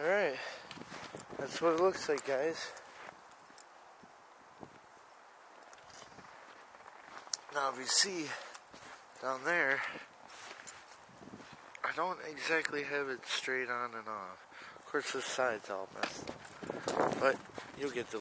Alright. That's what it looks like, guys. Now, if you see down there, I don't exactly have it straight on and off. Of course, the side's all messed up. But you'll get the